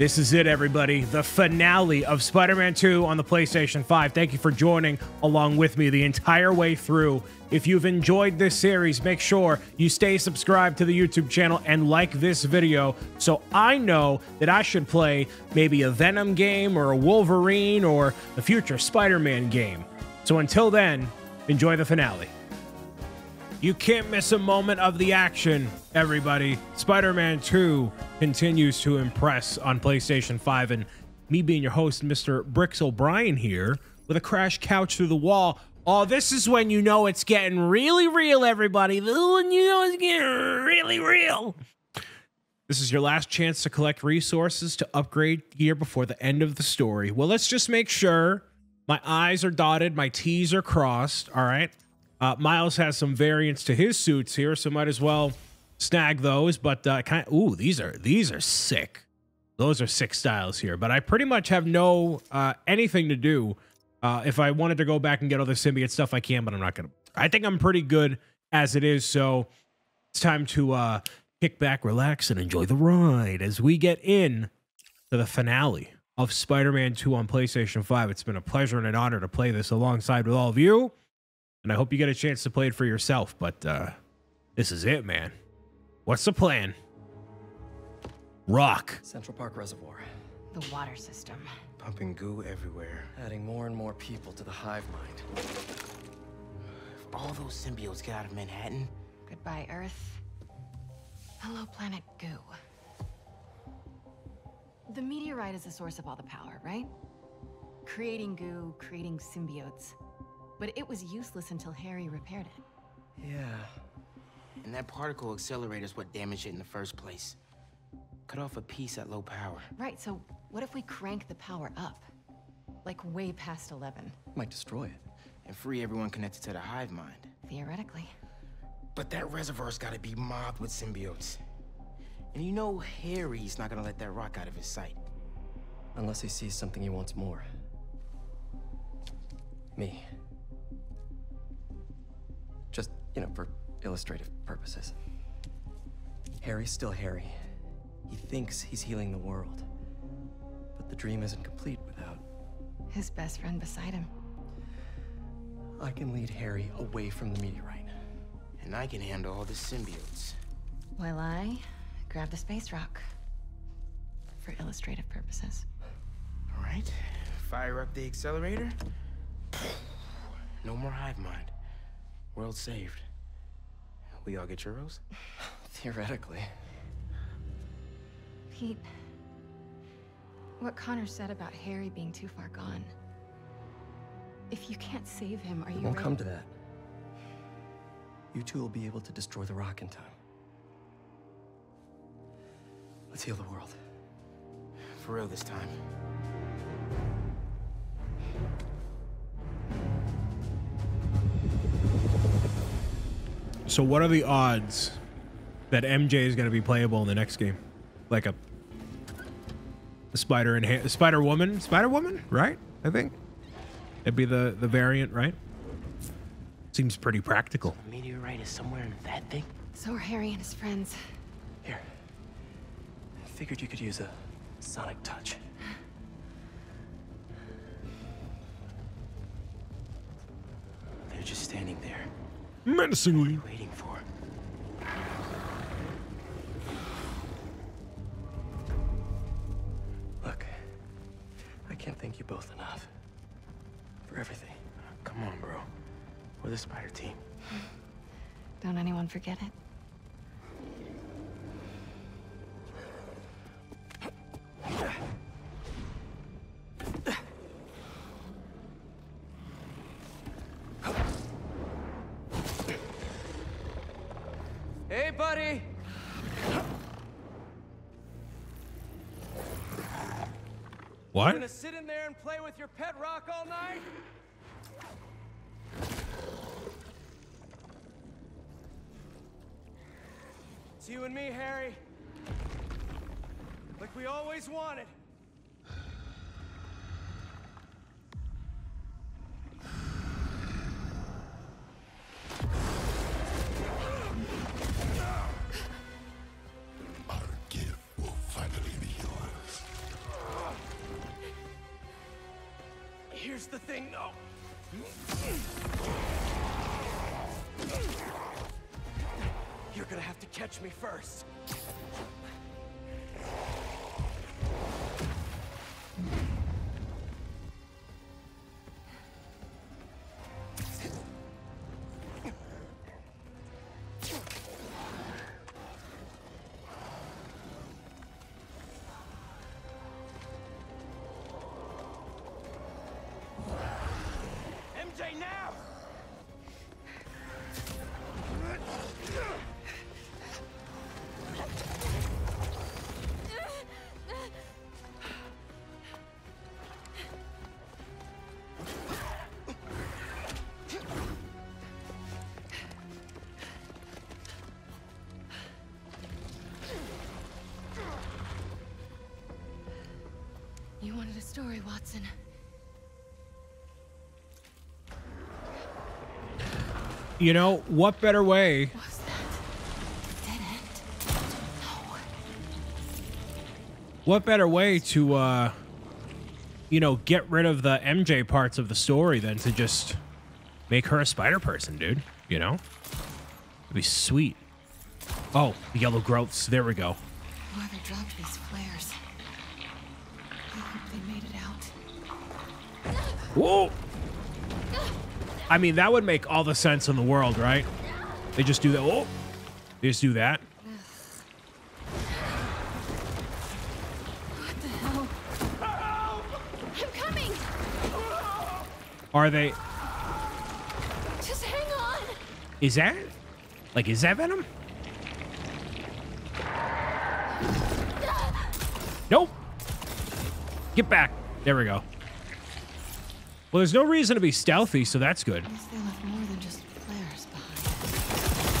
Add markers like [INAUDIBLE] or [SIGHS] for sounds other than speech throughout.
This is it, everybody. The finale of Spider Man 2 on the PlayStation 5. Thank you for joining along with me the entire way through. If you've enjoyed this series, make sure you stay subscribed to the YouTube channel and like this video so I know that I should play maybe a Venom game or a Wolverine or a future Spider Man game. So until then, enjoy the finale. You can't miss a moment of the action, everybody. Spider Man 2 continues to impress on PlayStation 5, and me being your host, Mr. Bricks 'O' Brian here, with a crash couch through the wall. Oh, this is when you know it's getting really real, everybody. This is when you know it's getting really real. This is your last chance to collect resources to upgrade gear before the end of the story. Well, let's just make sure my I's are dotted, my T's are crossed, all right? Uh, Miles has some variants to his suits here, so might as well snag those. But uh, kind of, ooh, these are these are sick. Those are sick styles here. But I pretty much have no uh, anything to do. Uh, if I wanted to go back and get all the symbiote stuff, I can, but I'm not gonna. I think I'm pretty good as it is. So it's time to uh, kick back, relax, and enjoy the ride as we get in to the finale of Spider-Man 2 on PlayStation 5. It's been a pleasure and an honor to play this alongside with all of you. And I hope you get a chance to play it for yourself, but uh, this is it, man. What's the plan? Rock. Central Park Reservoir. The water system. Pumping goo everywhere. Adding more and more people to the hive mind. If all those symbiotes get out of Manhattan... Goodbye, Earth. Hello, planet Goo. The meteorite is the source of all the power, right? Creating goo, creating symbiotes. But it was useless until Harry repaired it. Yeah. And that particle accelerator is what damaged it in the first place. Cut off a piece at low power. Right, so what if we crank the power up? Like way past 11? Might destroy it. And free everyone connected to the hive mind. Theoretically. But that reservoir's gotta be mobbed with symbiotes. And you know Harry's not gonna let that rock out of his sight. Unless he sees something he wants more. Me. You know, for illustrative purposes. Harry's still Harry. He thinks he's healing the world. But the dream isn't complete without... His best friend beside him. I can lead Harry away from the meteorite. And I can handle all the symbiotes. While I grab the space rock. For illustrative purposes. All right, fire up the accelerator. No more hive mind. World saved. We all get churros? [LAUGHS] Theoretically. Pete, what Connor said about Harry being too far gone. If you can't save him, are It you won't ready? come to that. You two will be able to destroy the rock in time. Let's heal the world. For real this time. So, what are the odds that MJ is going to be playable in the next game? Like a, a Spider and ha- Spider Woman, Spider Woman, right? I think it'd be the the variant, right? Seems pretty practical. The meteorite is somewhere in that thing? So are Harry and his friends. Here. I figured you could use a sonic touch. They're just standing there, Menacingly. Thank you both enough. For everything. Come on, bro. We're the spider team. Don't anyone forget it. With your pet rock all night? It's you and me, Harry. Like we always wanted. The thing, though. You're gonna have to catch me first. Story, Watson. You know, what better way Was that dead end? No. what better way to uh you know get rid of the mj parts of the story than to just make her a spider person dude you know it'd be sweet oh the yellow growths there we go Whoever dropped these flares. They made it out. whoa i mean that would make all the sense in the world right they just do that oh they just do that What the hell? I'm coming! are they Just hang on! is that like is that venom Nope. Get back. There we go. Well, there's no reason to be stealthy, so that's good. Guess they left more than just flares behind.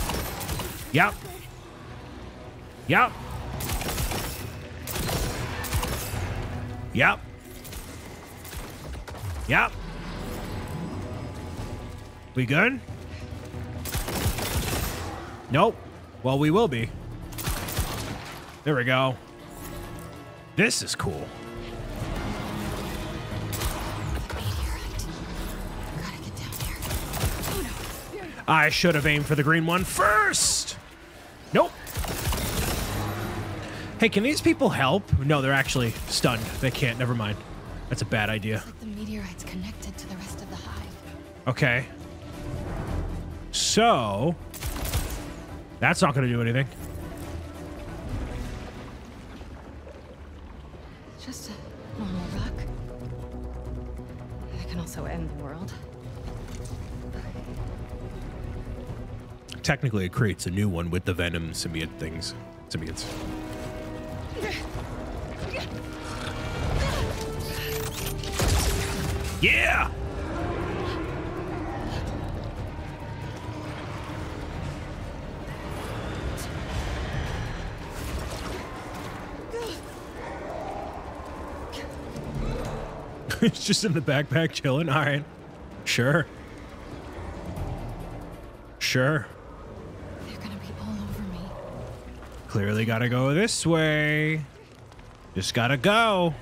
Yep. Yep. Yep. Yep. We good? Nope. Well, we will be. There we go. This is cool. I should have aimed for the green one first. Nope. Hey, can these people help? No, they're actually stunned. They can't. Never mind. That's a bad idea. Like the meteorite's connected to the rest of the hive. Okay. So, that's not going to do anything. Just a normal rock. That can also end the world. Technically, it creates a new one with the venom symbiote things. Symbiotes. Yeah! [LAUGHS] it's just in the backpack chilling. All right. Sure. Sure. They're gonna be all over me. Clearly gotta go this way. Just gotta go.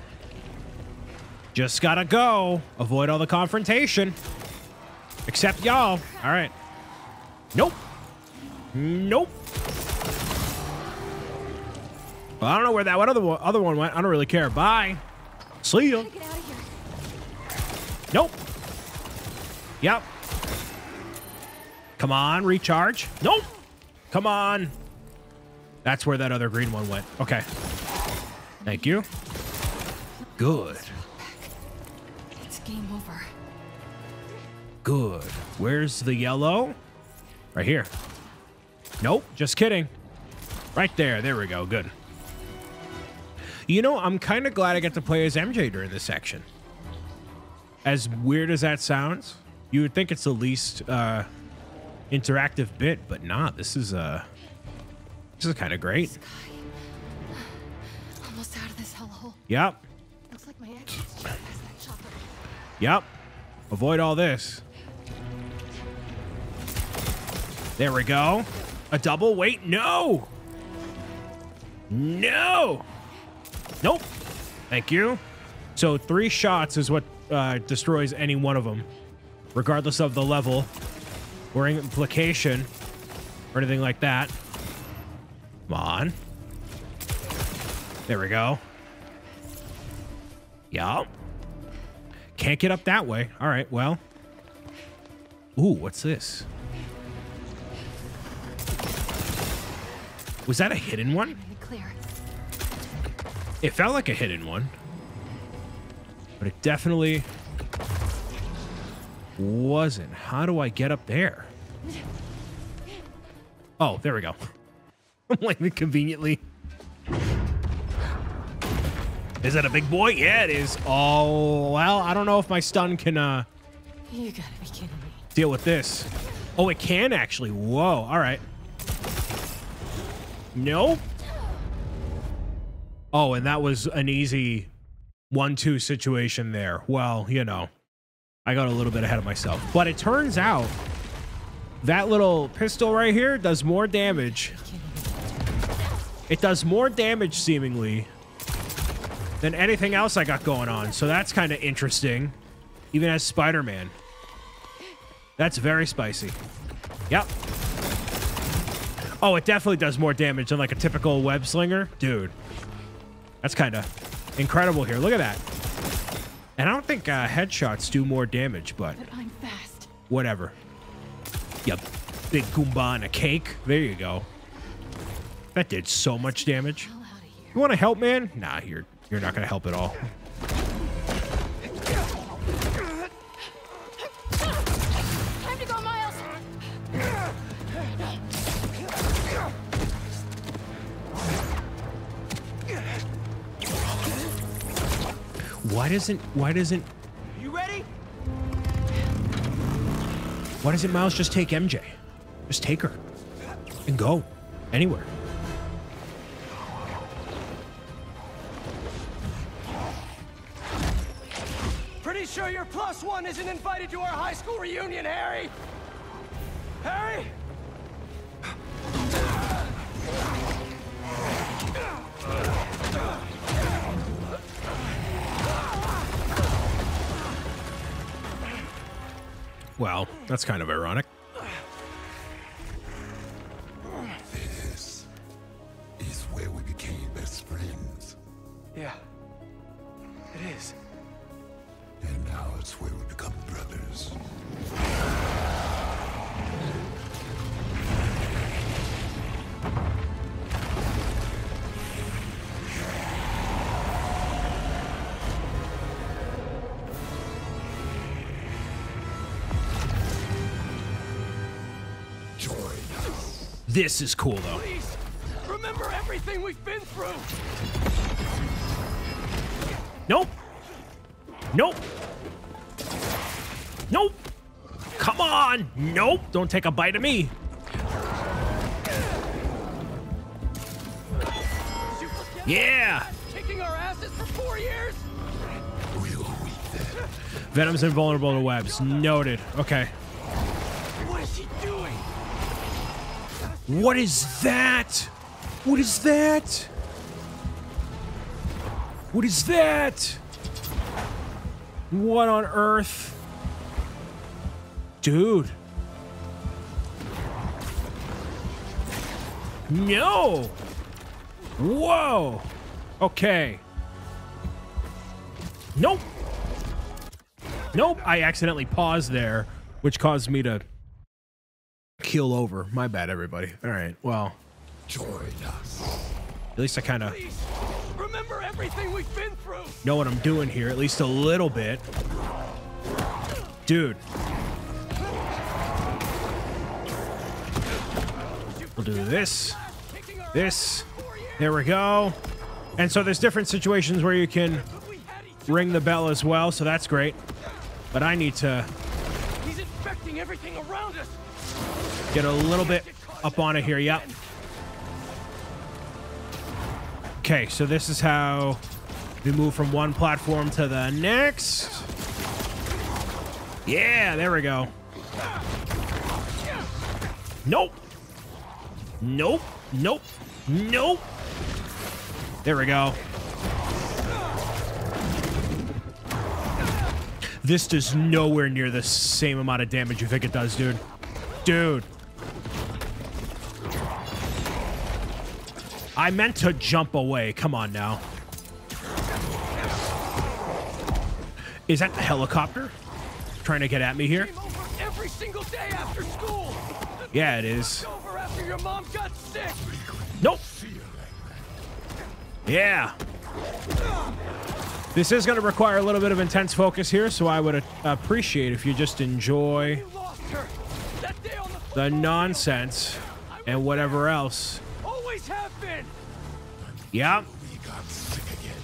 Just gotta go. Avoid all the confrontation. Except y'all. All right. Nope. Nope. Well, I don't know where that one other one, other one went. I don't really care. Bye. See ya. Get out of here. Nope. Yep. Come on, recharge. Nope. Come on. That's where that other green one went. Okay. Thank you. Good. It's game over. Good. Where's the yellow? Right here. Nope. Just kidding. Right there. There we go. Good. You know, I'm kind of glad I get to play as MJ during this section. As weird as that sounds, you would think it's the least uh, interactive bit, but not. This is uh, this is kind of great. Sky. Almost out of this hellhole. Yep. Looks like my exit's just past that chopper. Yep. Avoid all this. There we go. A double. Wait, no. No. Nope. Thank you. So three shots is what uh, destroys any one of them, regardless of the level or implication or anything like that. Come on. There we go. Yup. Can't get up that way. All right, well. Ooh, what's this? Was that a hidden one? It felt like a hidden one. But it definitely wasn't. How do I get up there? Oh, there we go. I'm [LAUGHS] like conveniently. Is that a big boy? Yeah, it is. Oh, well, I don't know if my stun can uh You gotta be kidding me. deal with this. Oh, it can actually. Whoa. All right. No. Oh, and that was an easy one-two situation there. Well, you know, I got a little bit ahead of myself. But it turns out that little pistol right here does more damage. It does more damage, seemingly, than anything else I got going on. So that's kind of interesting, even as Spider-Man. That's very spicy. Yep. Oh, it definitely does more damage than like a typical web slinger. Dude, that's kind of incredible here. Look at that. And I don't think uh, headshots do more damage, but But I'm fast. whatever. Yep. Big Goomba and a cake. There you go. That did so much damage. Hell out of here. You want to help, man? Nah, you're you're not gonna help at all. Time to go, Miles. Why doesn't why doesn't You ready? why doesn't Miles just take MJ? Just take her and go anywhere. Sure your plus one isn't invited to our high school reunion, Harry. Harry? Well, that's kind of ironic. This is cool though. Please, remember everything we've been through. Nope. Nope. Nope. Come on. Nope. Don't take a bite of me. Yeah. kicking our asses for four years? We'll weep them. Venom's invulnerable to webs. Noted. Okay. What is that? What is that? What is that? What on earth? Dude. No. Whoa. Okay. Nope. Nope. I accidentally paused there, which caused me to keel over. My bad, everybody. All right. Well, Join us. at least I kind of remember everything we've been through. know what I'm doing here, at least a little bit. Dude. We'll do this, this. There we go. And so there's different situations where you can We had each ring the bell as well, so that's great. But I need to He's infecting everything around us. Get a little bit up on it here. Yep. Okay, so this is how we move from one platform to the next. Yeah, there we go. Nope. Nope. Nope. Nope. There we go. This does nowhere near the same amount of damage you think it does, dude. Dude. I meant to jump away. Come on now. Is that the helicopter? Trying to get at me here? Every single day after school. Yeah, it is. Over after your mom got sick. Nope. Yeah. This is going to require a little bit of intense focus here, so I would appreciate if you just enjoy You lost her. That day on the the nonsense and whatever else. Again.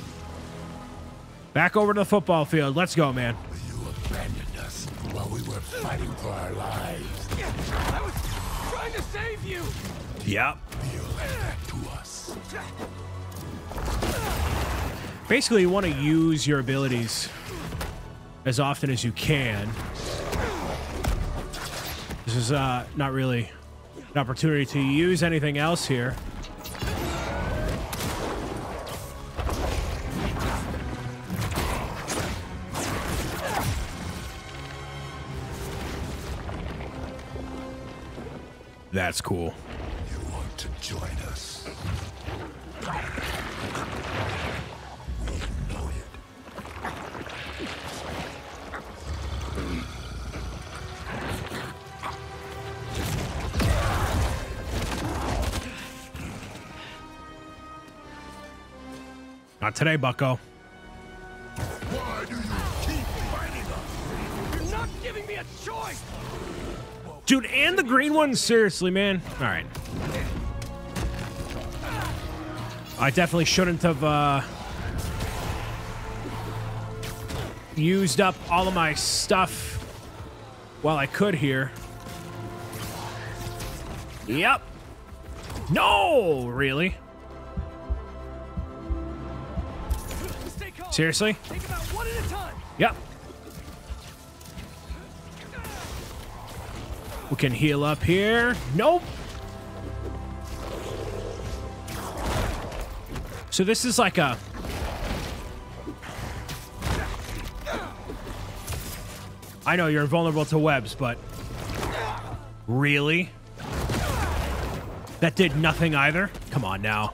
Back over to the football field. Let's go, man. You abandoned us while we were fighting for our lives. I was trying to save you. Yep. To us. Basically, you want to use your abilities as often as you can. This is uh, not really an opportunity to use anything else here. That's cool. You want to join us? We know it. Not today, bucko. Dude, and the green one? Seriously, man. All right. I definitely shouldn't have uh, used up all of my stuff while I could here. Yep. No, really? Seriously? Take about one at a time. Yep. We can heal up here. Nope. So this is like a I know you're vulnerable to webs, but really? That did nothing either? Come on now.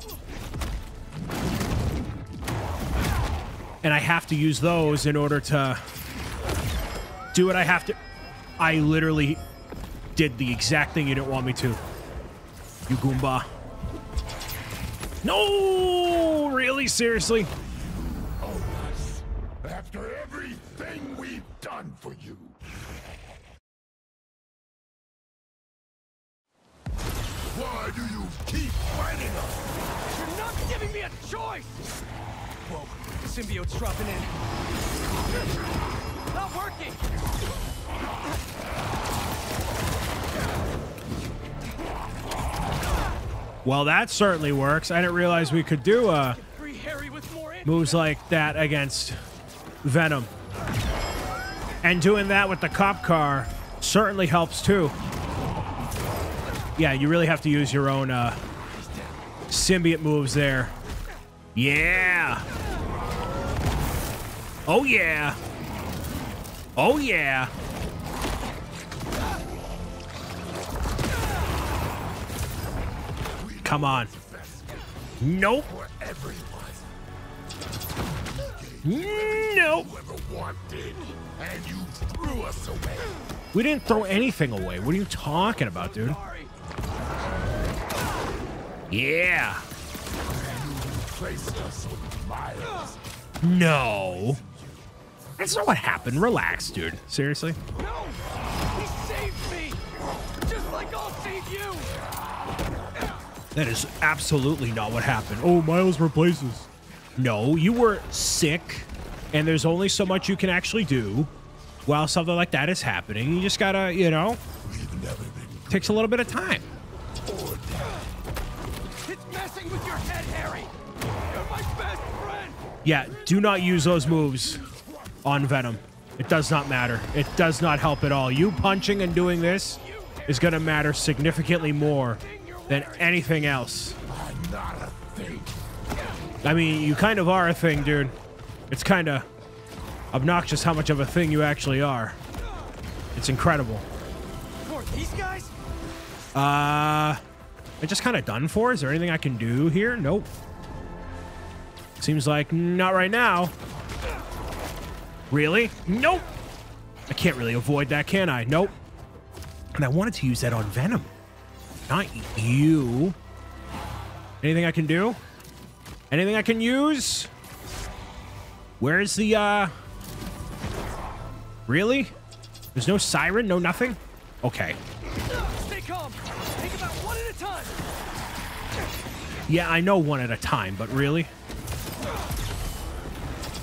And I have to use those in order to do what I have to. I literally did the exact thing you didn't want me to. You Goomba. No! Really? Seriously? Well, that certainly works. I didn't realize we could do uh, moves like that against Venom. And doing that with the cop car certainly helps too. Yeah, you really have to use your own uh, symbiote moves there. Yeah. Oh, yeah. Oh, yeah. Come on. Nope. Nope. We didn't throw anything away. What are you talking about, dude? Yeah. No. That's not what happened. Relax, dude. Seriously? No! He saved me! Just like I'll save you! That is absolutely not what happened. Oh, Miles replaces. No, you were sick, and there's only so much you can actually do while something like that is happening. You just gotta, you know, We've never been takes a little bit of time. It's messing with your head, Harry! You're my best friend! Yeah, do not use those moves on Venom. It does not matter. It does not help at all. You punching and doing this is going to matter significantly more than anything else. I'm not a thing. I mean, you kind of are a thing, dude. It's kind of obnoxious how much of a thing you actually are. It's incredible. Are these guys? Uh, I just kind of done for. Is there anything I can do here? Nope. Seems like not right now. Really? Nope. I can't really avoid that, can I? Nope. And I wanted to use that on Venom. Not you. Anything I can do? Anything I can use? Where's the, uh... Really? There's no siren? No nothing? Okay. Stay calm. Take about one at a time. Yeah, I know one at a time, but really?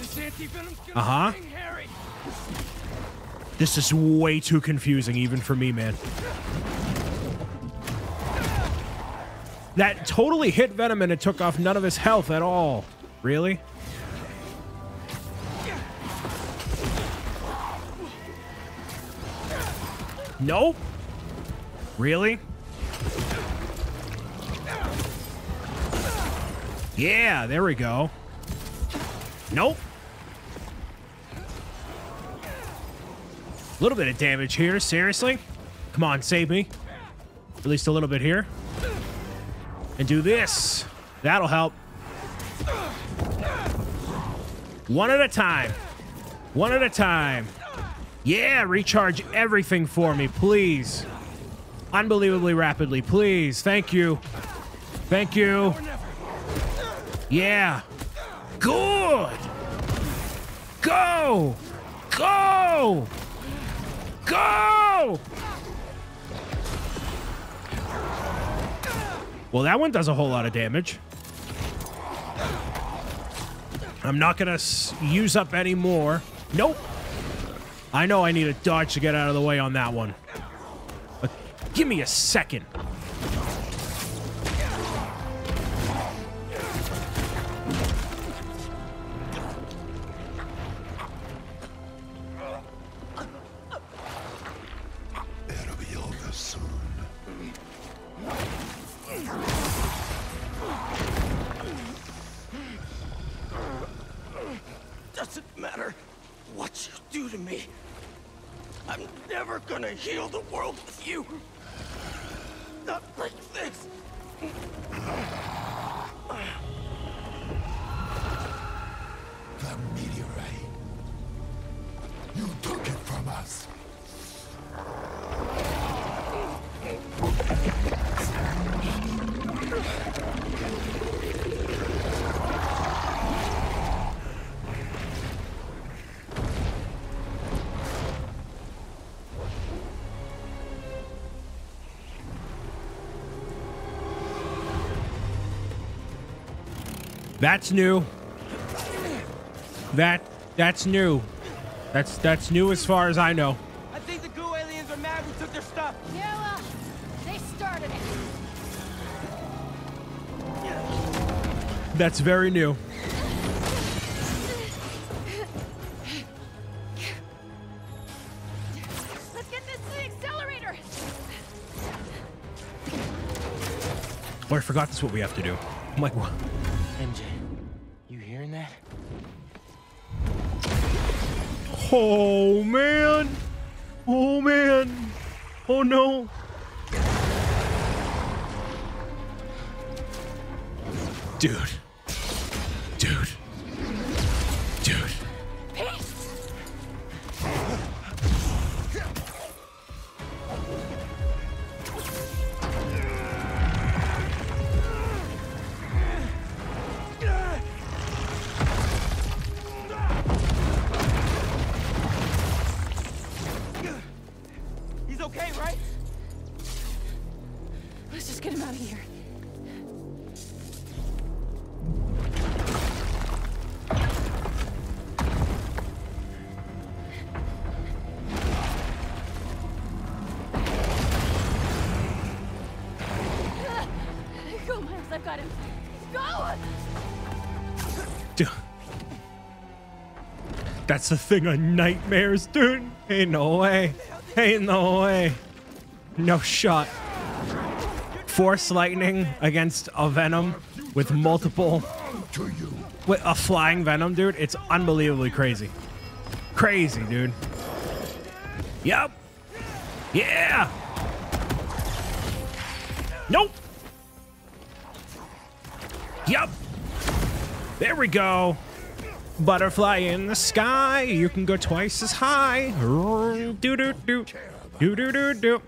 This anti-venom's gonna Uh-huh. This is way too confusing even for me, man. That totally hit Venom and it took off none of his health at all. Really? Nope. Really? Yeah, there we go. Nope. A little bit of damage here, seriously? Come on, save me. At least a little bit here. And do this. That'll help. One at a time. One at a time. Yeah, recharge everything for me, please. Unbelievably rapidly, please. Thank you. Thank you. Yeah. Good. Go. Go. Go! Well, that one does a whole lot of damage. I'm not going to use up any more. Nope. I know I need a dodge to get out of the way on that one. But give me a second. Doesn't matter what you do to me. I'm never gonna heal the world with you. Not like this. The meteorite. You took it from us. That's new. That that's new. That's that's new as far as I know. I think the goo aliens are mad we took their stuff. Yeah, well, they started it. That's very new. Let's get this to the accelerator. Oh, I forgot that's what we have to do. I'm like, what? MJ, you hearing that? Oh man. Oh man. Oh no. That's the thing on nightmares, dude. Ain't no way. Ain't no way. No shot. Force lightning against a venom with multiple with a flying venom, dude. It's unbelievably crazy. Crazy, dude. Yep. Yeah. Nope. Yep. There we go. Butterfly in the sky. You can go twice as high. Do do do. Do do do do.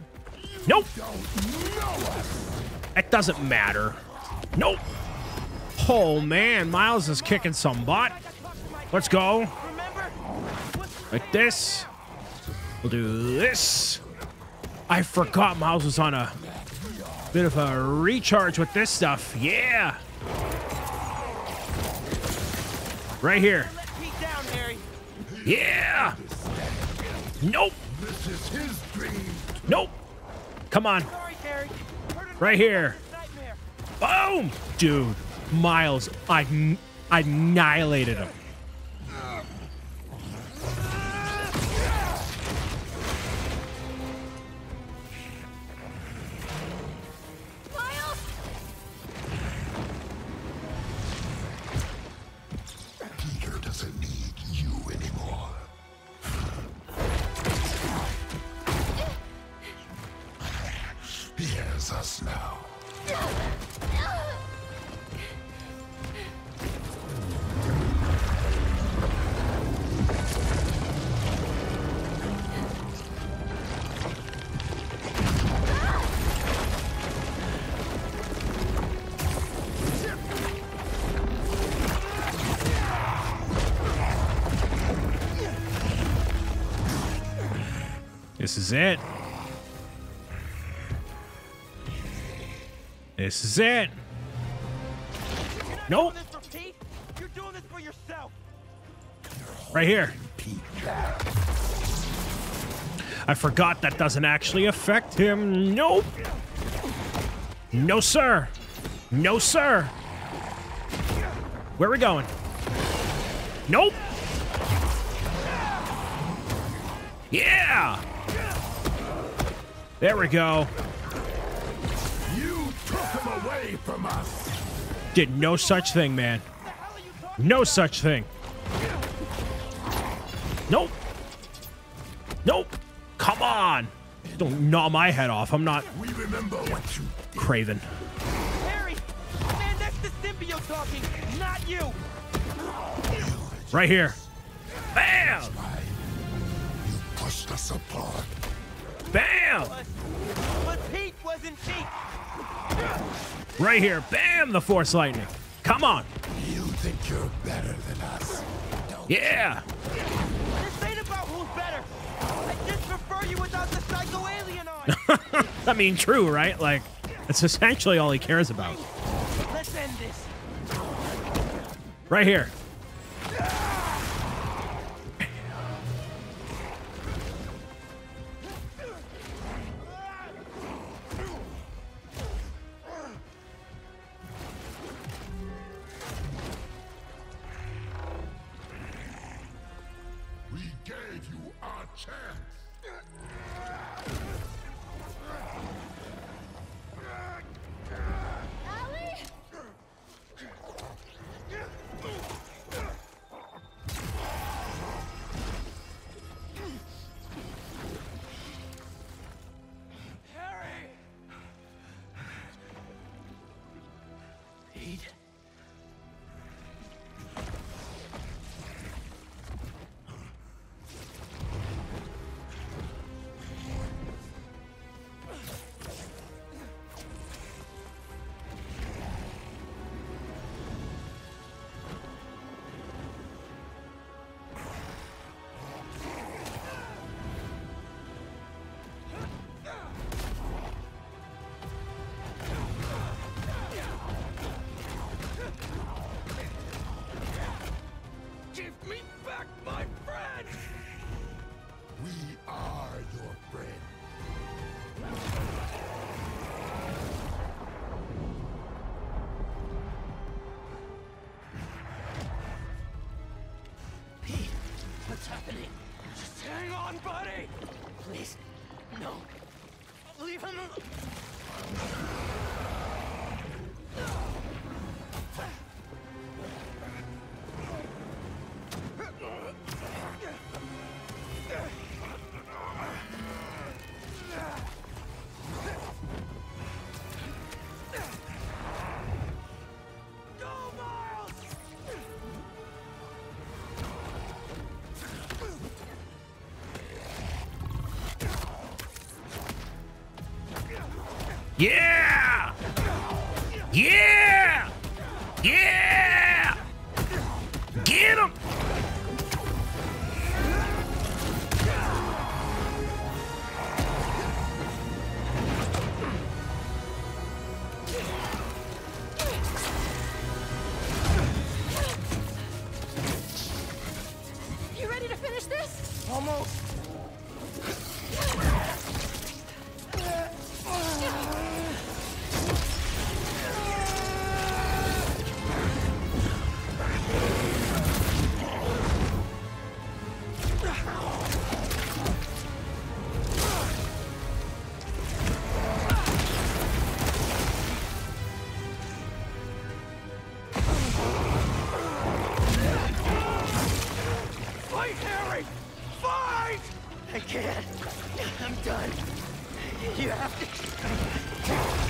Nope. It doesn't matter. Nope. Oh man, Miles is kicking some butt. Let's go. Like this. We'll do this. I forgot Miles was on a bit of a recharge with this stuff. Yeah. Right here. Yeah. Nope. This is his dream. Nope. Come on. Right here. Boom. Dude, Miles, I annihilated him. Is it. This is it. Nope. You're doing this for yourself. Right here. I forgot that doesn't actually affect him. Nope. No, sir. No, sir. Where are we going? Nope. There we go. You took him away from us. Did no such thing, man. No such thing. Nope. Nope. Come on. Don't gnaw my head off. I'm not We remember what you did. Kraven. Harry! Man, that's the symbiote talking, not you! Right here. Bam! You Pushed us apart. Bam! Right here. Bam! The Force Lightning. Come on. You think you're better than us. Yeah. This ain't about who's better! I just prefer you without the psycho alien on! [LAUGHS] I mean, true, right? Like, it's essentially all he cares about. Let's end this! Right here. Yeah! Yeah! Fight, Harry! Fight! I can't. I'm done. You have to.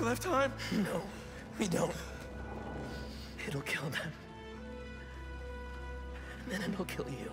Still have time. No, we don't. It'll kill them. And then it'll kill you.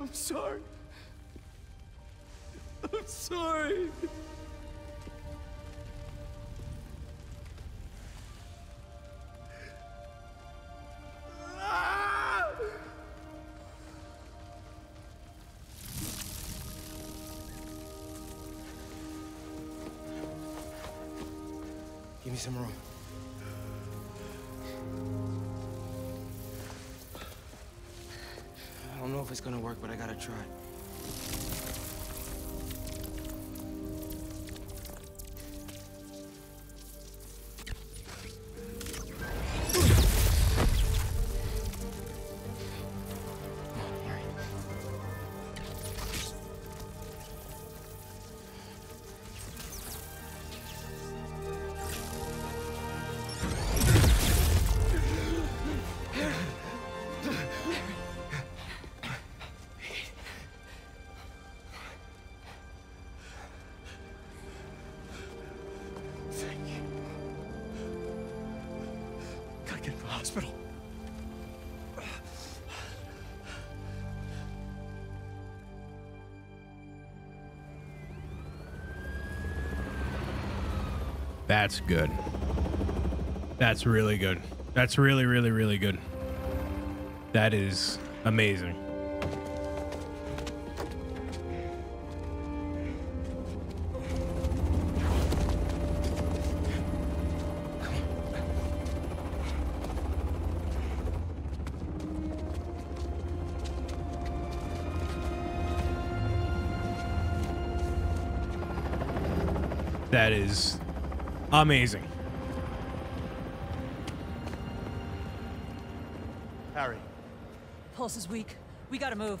I'm sorry. I'm sorry. Give me some room. If it's gonna work, but I gotta try. That's good. That's really good. That's really, really, really good. That is amazing. Amazing. Harry, Pulse is weak. We gotta move.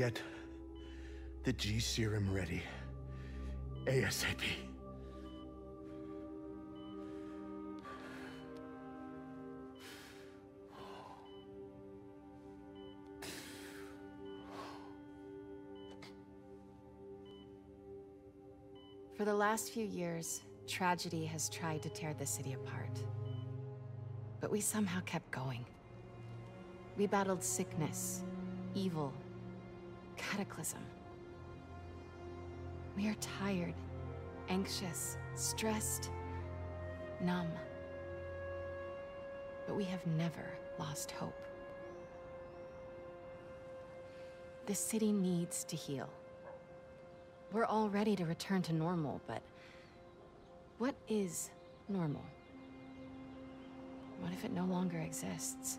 Get the G serum ready. ASAP. For the last few years, tragedy has tried to tear the city apart. But we somehow kept going. We battled sickness, evil, cataclysm. We are tired, anxious, stressed, numb. But we have never lost hope. The city needs to heal. We're all ready to return to normal, but what is normal? What if it no longer exists?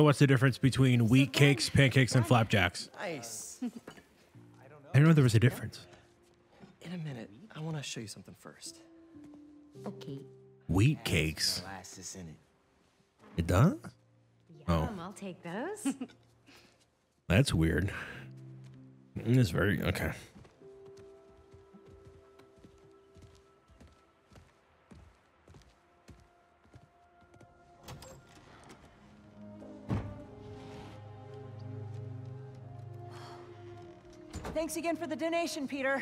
So what's the difference between wheat cakes, pancakes, and flapjacks? Nice. I didn't know there was a difference. In a minute, I want to show you something first. Okay. Wheat cakes. Molasses in it. It does? Oh, I'll take those. [LAUGHS] that's weird. It's very okay. Thanks again for the donation, Peter.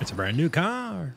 It's a brand new car.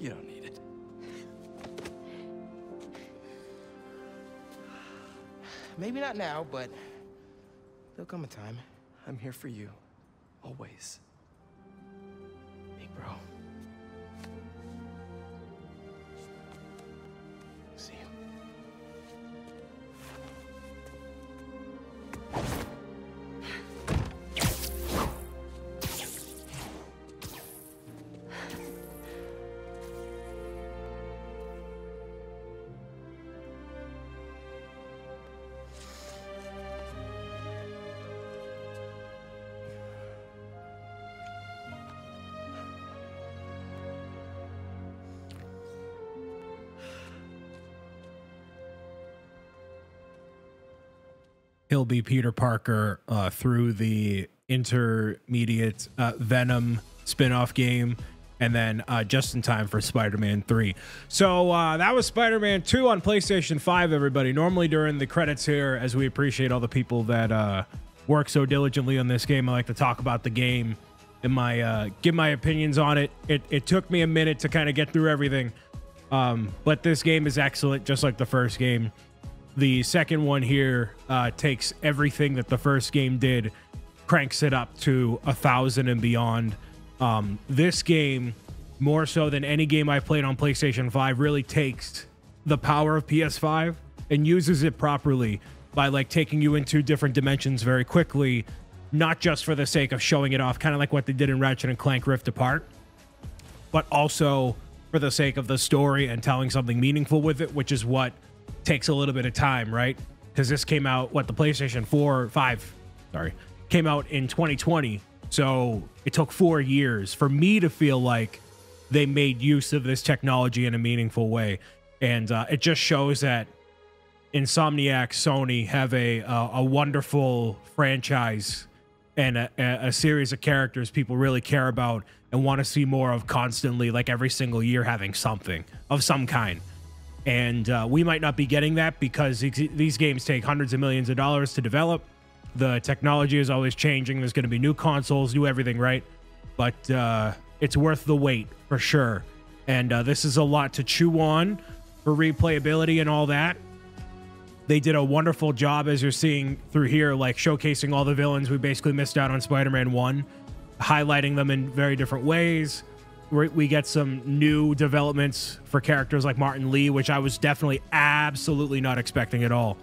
You don't need it. Maybe not now, but there'll come a time. I'm here for you, always. Big bro. He'll be Peter Parker uh, through the intermediate uh, Venom spin-off game and then uh, just in time for Spider-Man 3. So uh, that was Spider-Man 2 on PlayStation 5, everybody. Normally during the credits here, as we appreciate all the people that uh, work so diligently on this game, I like to talk about the game and my uh, give my opinions on it. It, it took me a minute to kind of get through everything. Um, but this game is excellent, just like the first game. The second one here uh, takes everything that the first game did, cranks it up to a thousand and beyond. Um, this game, more so than any game I've played on PlayStation 5, really takes the power of PS5 and uses it properly by like taking you into different dimensions very quickly, not just for the sake of showing it off, kind of like what they did in Ratchet and Clank Rift Apart, but also for the sake of the story and telling something meaningful with it, which is what takes a little bit of time, right? Because this came out what the PlayStation 4 5 sorry, came out in 2020. So it took four years for me to feel like they made use of this technology in a meaningful way, and uh, it just shows that Insomniac, Sony have a a wonderful franchise and a, a series of characters people really care about and want to see more of constantly, like every single year, having something of some kind. And uh, we might not be getting that because these games take hundreds of millions of dollars to develop. The technology is always changing. There's going to be new consoles, new everything, right? But uh, it's worth the wait for sure. And uh, this is a lot to chew on for replayability and all that. They did a wonderful job, as you're seeing through here, like showcasing all the villains we basically missed out on Spider Man 1, highlighting them in very different ways we get some new developments for characters like Martin Li, which I was definitely absolutely not expecting at all,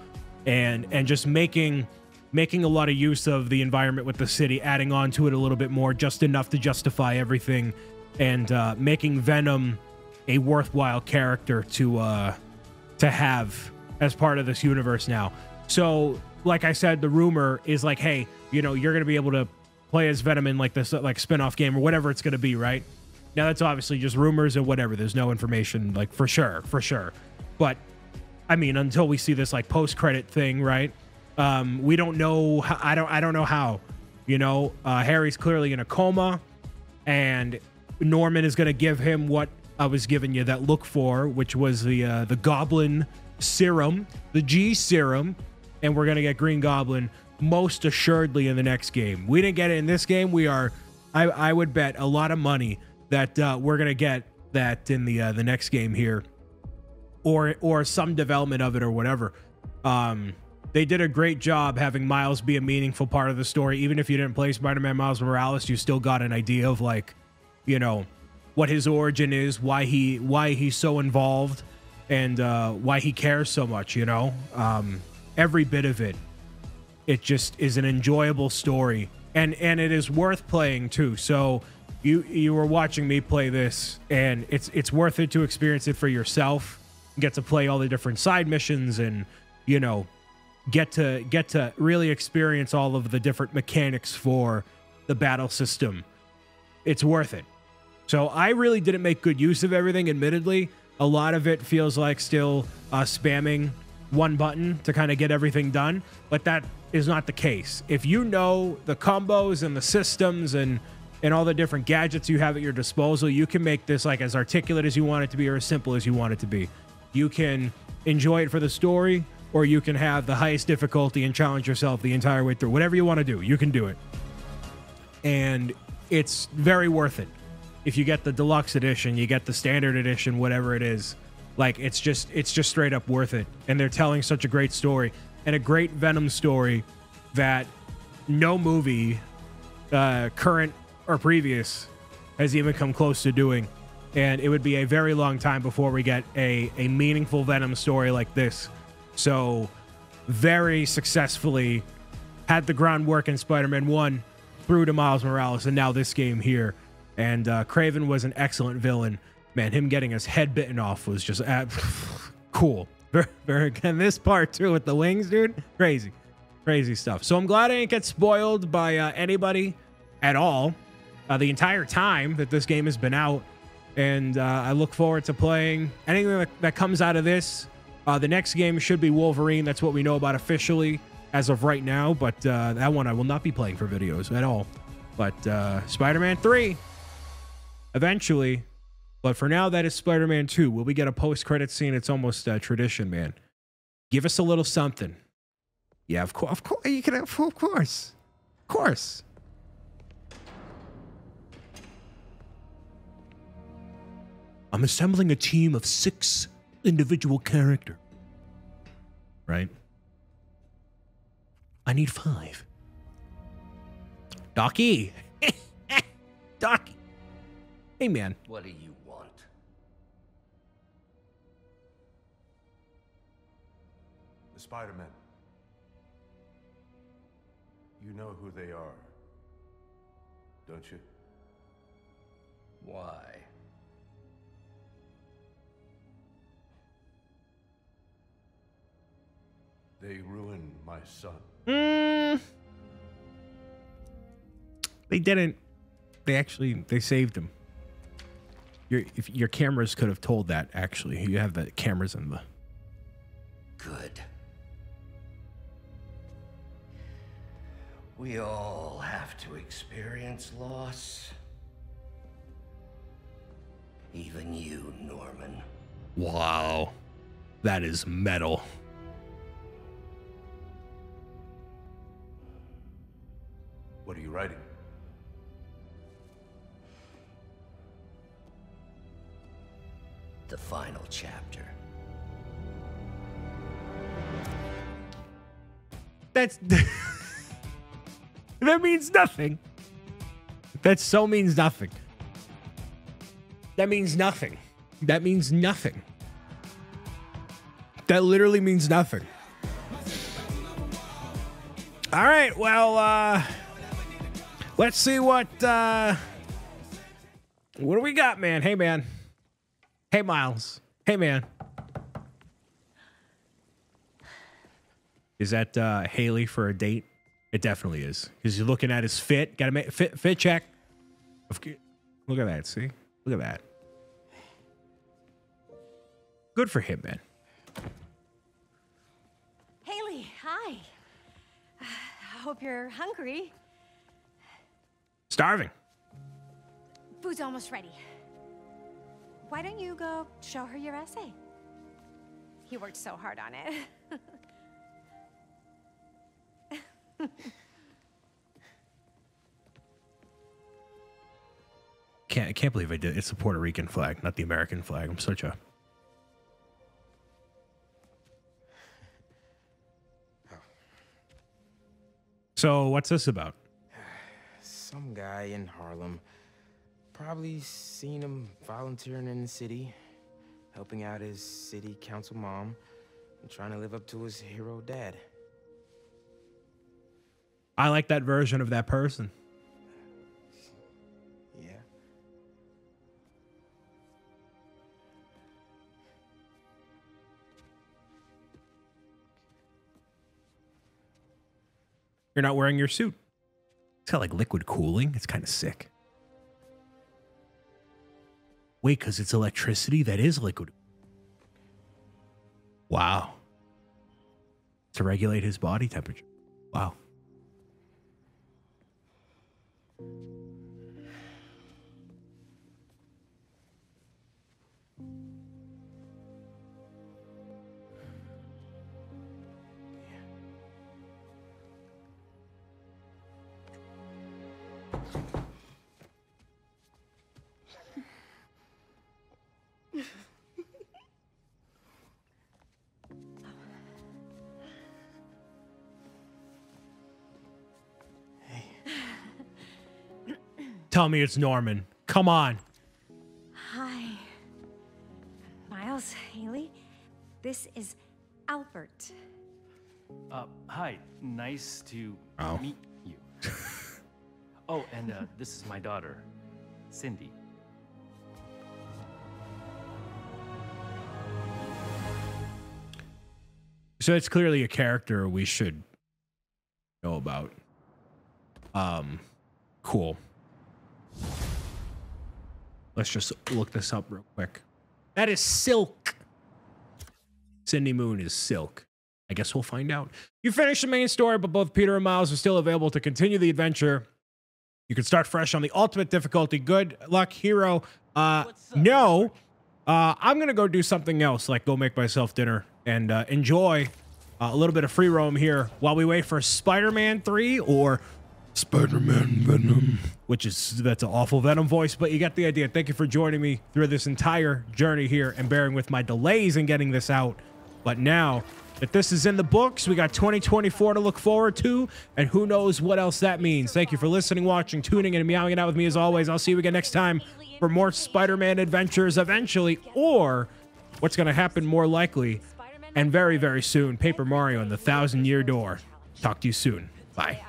and and just making making a lot of use of the environment with the city, adding on to it a little bit more, just enough to justify everything, and uh, making Venom a worthwhile character to uh, to have as part of this universe now. So, like I said, the rumor is like, hey, you know, you're gonna be able to play as Venom in like this like spin-off game or whatever it's gonna be, right? Now that's obviously just rumors and whatever. There's no information like for sure, for sure. But I mean, until we see this like post-credit thing, right? Um, we don't know. I don't. I don't know how. You know, uh, Harry's clearly in a coma, and Norman is going to give him what I was giving you that look for, which was the uh, the Goblin serum, the G serum, and we're going to get Green Goblin most assuredly in the next game. We didn't get it in this game. We are. I, I would bet a lot of money that uh, we're gonna get that in the uh, the next game here, or or some development of it or whatever. Um, they did a great job having Miles be a meaningful part of the story. Even if you didn't play Spider-Man Miles Morales, you still got an idea of like, you know, what his origin is, why he why he's so involved, and uh, why he cares so much. You know, um, every bit of it. It just is an enjoyable story, and and it is worth playing too. So you you were watching me play this, and it's it's worth it to experience it for yourself. Get to play all the different side missions, and you know, get to get to really experience all of the different mechanics for the battle system. It's worth it. So I really didn't make good use of everything. Admittedly, a lot of it feels like still uh, spamming one button to kind of get everything done, but that is not the case. If you know the combos and the systems and and all the different gadgets you have at your disposal, you can make this like as articulate as you want it to be or as simple as you want it to be. You can enjoy it for the story, or you can have the highest difficulty and challenge yourself the entire way through. Whatever you want to do, you can do it. And it's very worth it. If you get the deluxe edition, you get the standard edition, whatever it is, like it's just it's just straight up worth it. And they're telling such a great story and a great Venom story that no movie uh, current or previous has even come close to doing. And it would be a very long time before we get a, a meaningful Venom story like this. So, very successfully had the groundwork in Spider Man 1 through to Miles Morales, and now this game here. And uh, Kraven was an excellent villain. Man, him getting his head bitten off was just uh, [LAUGHS] cool. [LAUGHS] And this part too with the wings, dude, crazy, crazy stuff. So I'm glad I didn't get spoiled by uh, anybody at all uh, the entire time that this game has been out. And uh, I look forward to playing anything that, comes out of this. Uh, the next game should be Wolverine. That's what we know about officially as of right now. But uh, that one I will not be playing for videos at all. But uh, Spider Man 3 eventually. But for now, that is Spider Man 2. Will we get a post credit scene? It's almost a tradition, man. Give us a little something. Yeah, of course. Of course. You can, of course. Of course. I'm assembling a team of six individual character. Right? I need five. Docky. [LAUGHS] Docky. Hey, man. What do you want? The Spider-Men. You know who they are, don't you? Why? They ruined my son. Mm, They didn't. They actually they saved him. Your if your cameras could have told that. Actually, you have the cameras in the. Good. We all have to experience loss. Even you, Norman. Wow, that is metal. What are you writing? The final chapter. That's [LAUGHS] that means nothing. That so means nothing. That means nothing. That means nothing. That literally means nothing. All right, well, uh let's see what uh what do we got, man? Hey man. Hey Miles. Hey man. Is that uh Hailey for a date? It definitely is. Because you're looking at his fit. Gotta make fit fit check. Look at that. See? Look at that. Good for him, man. Hailey, hi. [SIGHS] I hope you're hungry. Starving. Food's almost ready. Why don't you go show her your essay? He worked so hard on it. [LAUGHS] Can't I can't believe I did. It's the Puerto Rican flag, not the American flag. I'm such a oh. So what's this about? Some guy in Harlem. Probably seen him volunteering in the city, helping out his city council mom, and trying to live up to his hero dad. I like that version of that person. Yeah. You're not wearing your suit. It's got like liquid cooling. It's kind of sick. Wait, because it's electricity that is liquid. Wow. To regulate his body temperature. Wow. Tell me it's Norman. Come on. Hi. Miles, Hailey, this is Albert. Uh, hi. Nice to Oh. meet you. [LAUGHS] oh, and uh, this is my daughter, Cindy. So it's clearly a character we should know about. Um, cool. Let's just look this up real quick. That is Silk. Cindy Moon is Silk. I guess we'll find out. You finished the main story, but both Peter and Miles are still available to continue the adventure. You can start fresh on the ultimate difficulty. Good luck, hero. Uh, no, uh, I'm gonna go do something else, like go make myself dinner and uh, enjoy uh, a little bit of free roam here while we wait for Spider-Man 3 or Spider-Man Venom, which is that's an awful Venom voice, but you get the idea. Thank you for joining me through this entire journey here and bearing with my delays in getting this out. But now that this is in the books, we got 2024 to look forward to, and who knows what else that means. Thank you for listening, watching, tuning in, and meowing it out with me as always. I'll see you again next time for more Spider-Man adventures eventually, or what's going to happen more likely and very, very soon, Paper Mario and the Thousand Year Door. Talk to you soon. Bye.